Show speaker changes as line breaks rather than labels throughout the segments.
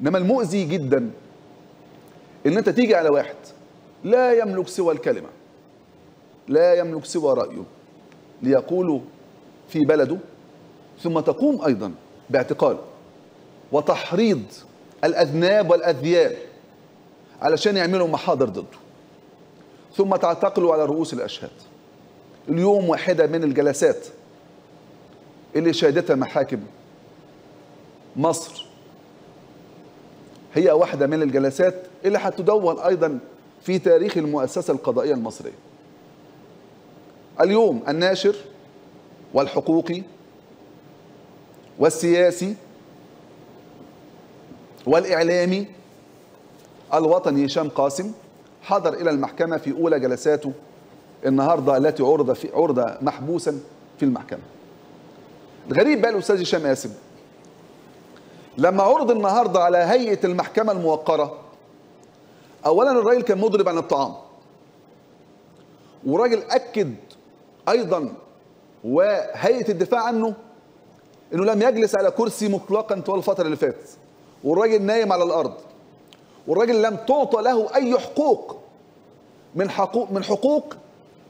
إنما المؤذي جدا إن أنت تيجي على واحد لا يملك سوى الكلمة لا يملك سوى رأيه ليقوله في بلده ثم تقوم أيضا باعتقاله وتحريض الأذناب والأذيال علشان يعملوا محاضر ضده ثم تعتقلوا على رؤوس الأشهاد. اليوم واحدة من الجلسات اللي شهدتها محاكم مصر هي واحدة من الجلسات اللي هتدون أيضا في تاريخ المؤسسة القضائية المصرية. اليوم الناشر والحقوقي والسياسي والإعلامي الوطني هشام قاسم حضر إلى المحكمة في أولى جلساته النهاردة التي عرض في عرض محبوسا في المحكمة. الغريب بقى الأستاذ هشام قاسم لما عرض النهارده على هيئة المحكمة الموقرة اولا الراجل كان مضرب عن الطعام وراجل أكد أيضا وهيئة الدفاع عنه إنه لم يجلس على كرسي مطلقا طوال الفترة اللي فاتت والراجل نايم على الأرض والراجل لم تعطى له أي حقوق من حقوق من حقوق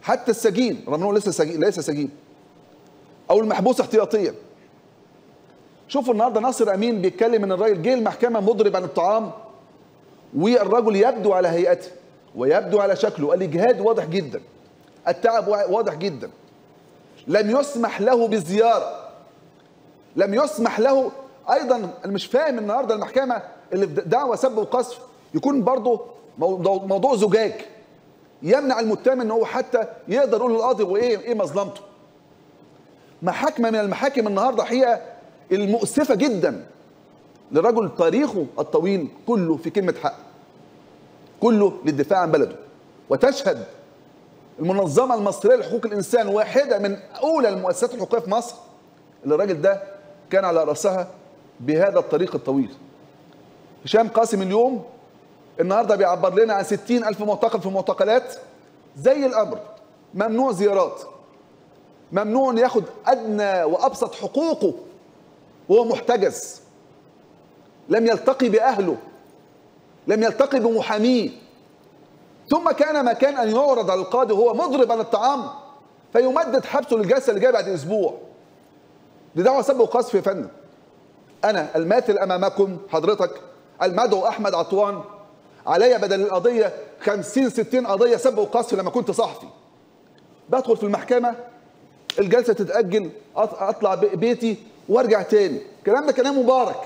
حتى السجين رغم إنه لسه سجين ليس سجين أو المحبوس احتياطيا. شوفوا النهارده ناصر أمين بيتكلم إن الراجل جه المحكمة مضرب عن الطعام والرجل يبدو على هيئته ويبدو على شكله. الإجهاد واضح جدا. التعب واضح جدا. لم يسمح له بالزيارة. لم يسمح له. أيضا أنا مش فاهم النهارده المحكمة اللي دعوة سب وقذف يكون برضه موضوع زجاج. يمنع المتهم إن هو حتى يقدر يقول للقاضي وايه إيه مظلمته. محاكمة من المحاكم النهارده حقيقة المؤسفة جدا لرجل تاريخه الطويل كله في كلمة حق كله للدفاع عن بلده. وتشهد المنظمة المصرية لحقوق الإنسان واحدة من أولى المؤسسات الحقوقية في مصر. اللي الراجل ده كان على رأسها بهذا الطريق الطويل. هشام قاسم اليوم النهارده بيعبر لنا عن 60 ألف معتقل في المعتقلات زي الأمر. ممنوع زيارات. ممنوع ياخد أدنى وأبسط حقوقه وهو محتجز. لم يلتقي بأهله. لم يلتقي بمحاميه. ثم كان مكان أن يعرض على القاضي وهو مضرب عن الطعام فيمدد حبسه للجلسة اللي جاية بعد أسبوع. دي دعوة سب وقذف يا فندم. أنا الماثل أمامكم حضرتك المدعو أحمد عطوان. عليا بدل القضية 50 60 قضية سب وقذف لما كنت صحفي. بدخل في المحكمة الجلسة تتأجل أطلع بيتي وارجع تاني. الكلام ده كلام مبارك.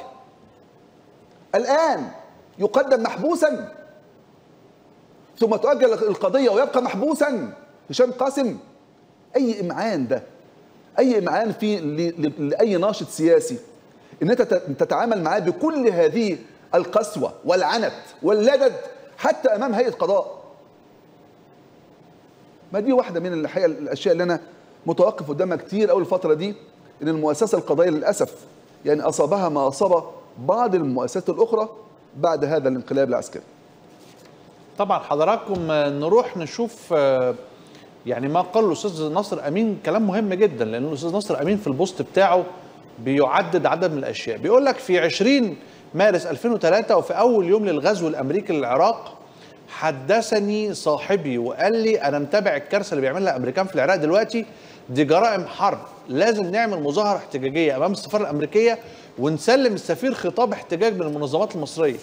الآن يقدم محبوسا. ثم تؤجل القضية ويبقى محبوسا. هشام قاسم أي إمعان ده؟ أي إمعان في لأي ناشط سياسي؟ إن أنت تتعامل معاه بكل هذه القسوة والعنت واللدد حتى أمام هيئة قضاء. ما دي واحدة من الحقيقة الأشياء اللي أنا متوقف قدامها كتير أول الفترة دي. إن المؤسسة القضائية للأسف. يعني أصابها ما أصاب بعض المؤسسات الأخرى بعد هذا الانقلاب العسكري.
طبعا حضراتكم نروح نشوف يعني ما قال الأستاذ ناصر أمين. كلام مهم جدا لأن الأستاذ ناصر أمين في البوست بتاعه بيعدد عدد من الأشياء. بيقول لك في 20 مارس 2003 وفي أول يوم للغزو الأمريكي للعراق حدثني صاحبي وقال لي أنا متابع الكارثة اللي بيعملها الامريكان في العراق دلوقتي. دي جرائم حرب. لازم نعمل مظاهرة احتجاجية أمام السفارة الأمريكية ونسلم السفير خطاب احتجاج من المنظمات المصرية.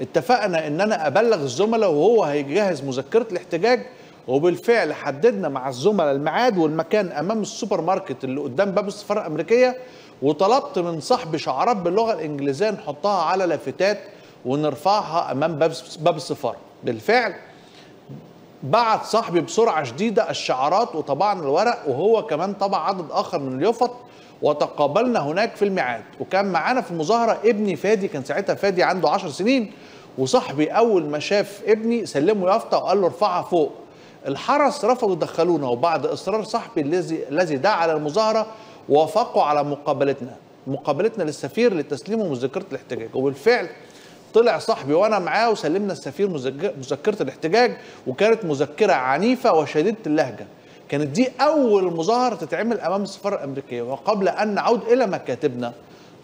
اتفقنا إن أنا أبلغ الزملاء وهو هيجهز مذكرة الاحتجاج وبالفعل حددنا مع الزملاء الميعاد والمكان أمام السوبر ماركت اللي قدام باب السفارة الأمريكية وطلبت من صاحبي شعارات باللغة الإنجليزية نحطها على لافتات ونرفعها أمام باب باب السفارة. بالفعل بعت صاحبي بسرعة شديدة الشعارات وطبعنا الورق وهو كمان طبع عدد آخر من اليافط وتقابلنا هناك في الميعاد. وكان معانا في المظاهرة ابني فادي كان ساعتها فادي عنده 10 سنين. وصاحبي أول ما شاف ابني سلمه يافطة وقال له ارفعها فوق. الحرس رفضوا يدخلونا وبعد إصرار صاحبي الذي الذي دعا على المظاهرة وافقوا على مقابلتنا. مقابلتنا للسفير لتسليمه مذكره الاحتجاج. وبالفعل طلع صاحبي وأنا معاه وسلمنا السفير مذكرة الاحتجاج وكانت مذكرة عنيفة وشديدة اللهجة. كانت دي أول مظاهرة تتعمل أمام السفارة الأمريكية. وقبل أن نعود إلى مكاتبنا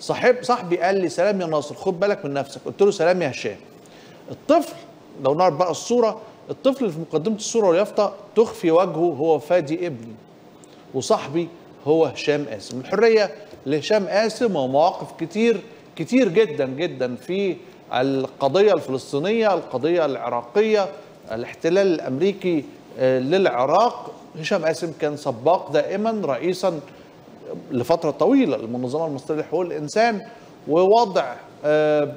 صاحب صاحبي قال لي سلام يا ناصر خد بالك من نفسك. قلت له سلام يا هشام. الطفل لو نعرف بقى الصورة الطفل في مقدمة الصورة واليافطة تخفي وجهه هو فادي ابني. وصاحبي هو هشام قاسم الحرية لهشام قاسم ومواقف كتير كتير جدا جدا في القضية الفلسطينية القضية العراقية الاحتلال الأمريكي آه، للعراق. هشام قاسم كان سباق دائما رئيسا لفترة طويلة للمنظمه المصريه لحقوق الانسان ووضع آه،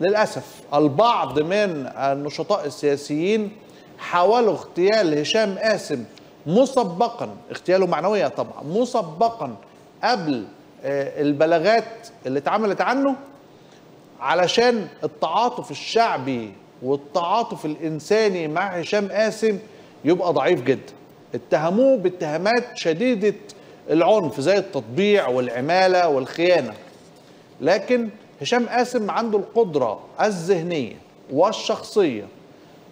للأسف البعض من النشطاء السياسيين حاولوا اغتيال هشام قاسم مسبقا اغتياله معنويا طبعا مسبقا قبل آه، البلاغات اللي اتعملت عنه. علشان التعاطف الشعبي والتعاطف الإنساني مع هشام قاسم يبقى ضعيف جدا. اتهموه باتهامات شديدة العنف زي التطبيع والعمالة والخيانة. لكن هشام قاسم عنده القدرة الذهنية والشخصية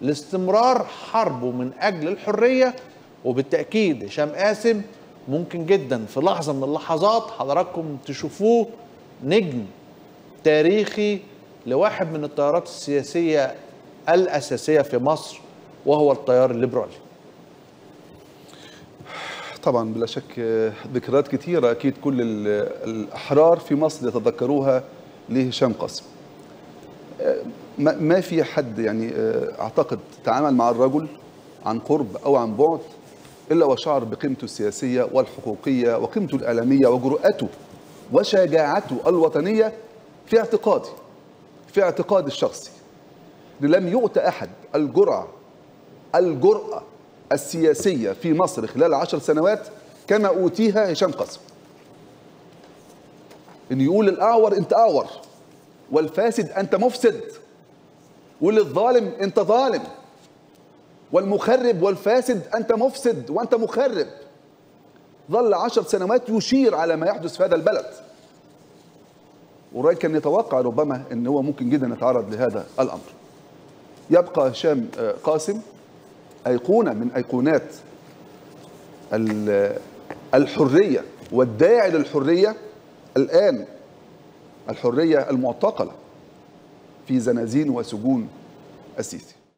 لاستمرار حربه من أجل الحرية وبالتأكيد هشام قاسم ممكن جدا في لحظة من اللحظات حضراتكم تشوفوه نجم تاريخي لواحد من التيارات السياسية الأساسية في مصر وهو التيار الليبرالي.
طبعا بلا شك آه، ذكريات كثيرة. أكيد كل ال- الأحرار في مصر يتذكروها لهشام قاسم. آه، ما في حد يعني آه، أعتقد تعامل مع الرجل عن قرب أو عن بعد إلا وشعر بقيمته السياسية والحقوقية وقيمته الإعلامية وجرأته وشجاعته الوطنية في اعتقادي في اعتقادي الشخصي لم يؤت أحد الجرأة الجرأة السياسية في مصر خلال عشر سنوات كما أوتيها هشام قاسم. إن يقول الأعور أنت أعور والفاسد أنت مفسد وللظالم أنت ظالم والمخرب والفاسد أنت مفسد وأنت مخرب. ظل عشر سنوات يشير على ما يحدث في هذا البلد. والراجل كان يتوقع ربما إن هو ممكن جدا يتعرض لهذا الأمر. يبقى هشام آه، قاسم أيقونة من أيقونات ال- الحرية والداعي للحرية الآن الحرية المعتقلة في زنازين وسجون السيسي